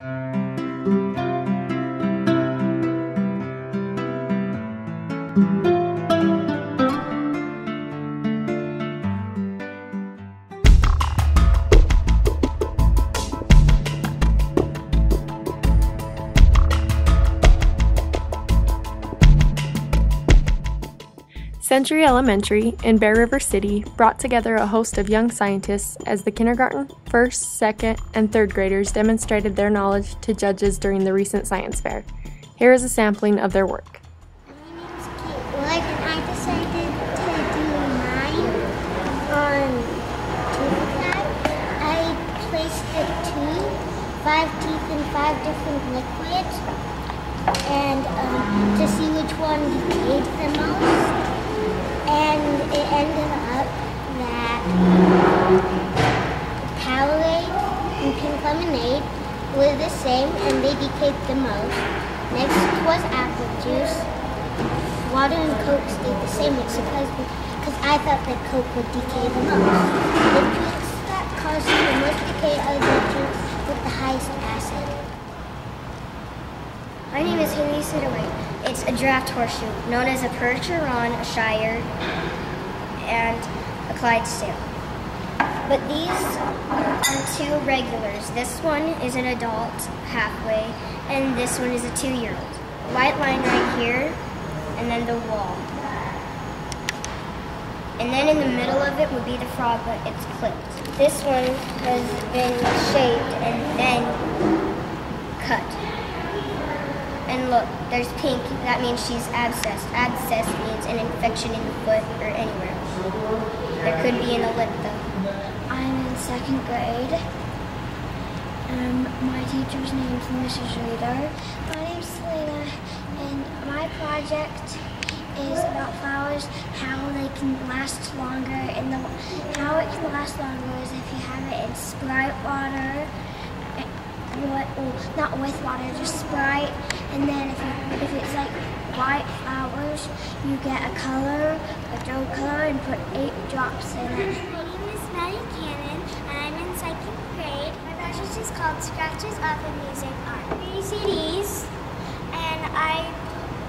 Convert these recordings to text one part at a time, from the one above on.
Thank you. Century Elementary in Bear River City brought together a host of young scientists as the kindergarten, first, second, and third graders demonstrated their knowledge to judges during the recent science fair. Here is a sampling of their work. I placed five teeth, in five different liquids, and um, to see which one decayed the most. It ended up that Powerade and pink lemonade were the same, and they decayed the most. Next was apple juice. Water and Coke stayed the same. It's supposed to because I thought that Coke would decay the most. The drinks that caused the most decay are the drinks with the highest acid. My name is Haley Sidaway. It's a draft horseshoe, known as a Percheron, Shire, and a Clydesdale. But these are two regulars. This one is an adult halfway, and this one is a two-year-old. White line right here, and then the wall. And then in the middle of it would be the frog, but it's clipped. This one has been shaved and then cut. And look, there's pink. That means she's abscessed. Abscess means an infection in the foot or anywhere. There could be lip though. I'm in second grade. Um, my teacher's name is Mrs. Reader. My name's Selena, and my project is about flowers, how they can last longer, and the how it can last longer is if you have it in Sprite water, eh, well, not with water, just Sprite, and then if, you, if it's like white flowers, you get a color, a dough color, and put eight drops in it. My name is Maddie Cannon, and I'm in second grade. My project is called Scratches of a Music Art. Three CDs, and I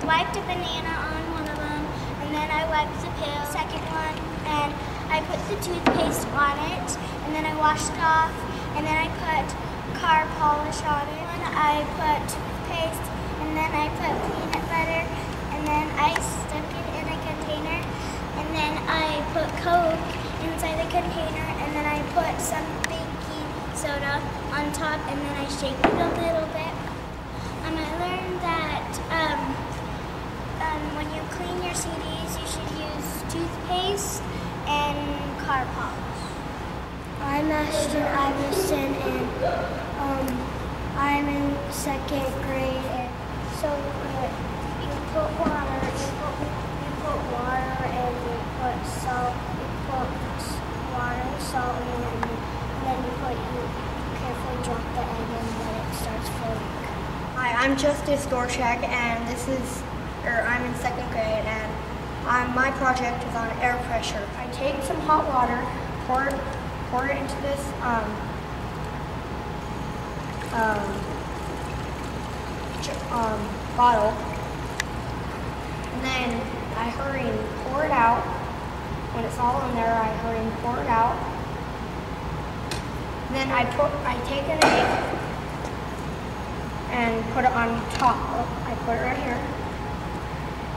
wiped a banana on one of them, and then I wiped the pill, second one, and I put the toothpaste on it, and then I washed it off, and then I put car polish on it, and I put toothpaste, and then I soda on top, and then I shake it a little bit. And I learned that um, um, when you clean your CDs, you should use toothpaste and car polish. I'm Ashton Iverson, and um, I'm in second grade. And so uh, you put water, you put, you put water, and you put salt. You put water, salt, and and then you put you drop the egg, and then it starts floating. Hi, I'm Justice Dorshak, and this is, or I'm in second grade, and um, my project is on air pressure. I take some hot water, pour it, pour it into this um, um, um, bottle, and then I hurry and pour it out. When it's all in there, I hurry and pour it out. Then I put, I take an egg and put it on top. Oh, I put it right here.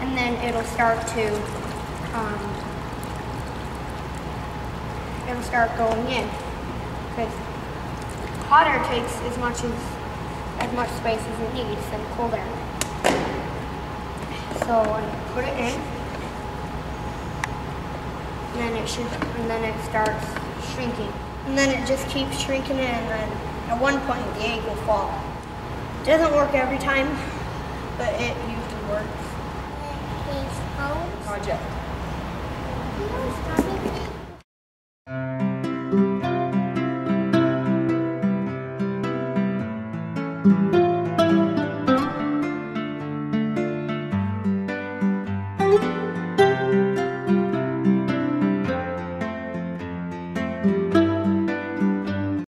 And then it'll start to, um, it'll start going in. Because hot air takes as much as, as much space as it needs than cold air. So I put it in. And then it should, and then it starts shrinking. And then it just keeps shrinking in, and then at one point the egg will fall. Doesn't work every time, but it usually works. Project. You know, strawberry